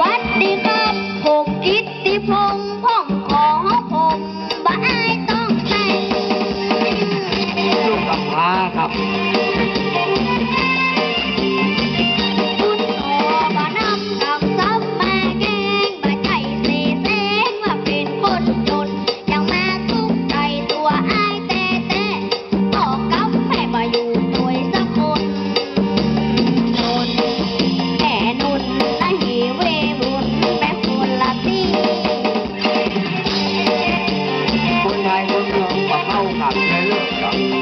วัสดีครับ ผมกิตติพง เ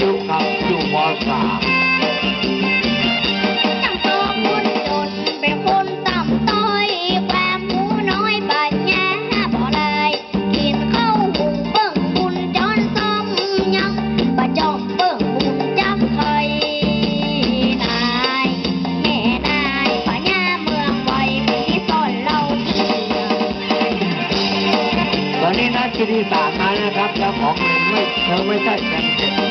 ครับอายุครับอยู่มสามจังโตคนจนเป็นคนต่ำต้อยแควหมูน้อยบาดแย่บ่เลย กินข้าวหุงเบิ่งบุญจอนซ้อมยังบ่จอมเบิ่งบุญจักเคยนายแม่นายปัญญาเมืองไว้ที่สอนเราเที่ยวตอนนี้นักกิติศาสตร์มานะครับแล้วของเล่นไม่เธอไม่ใช่แชมป์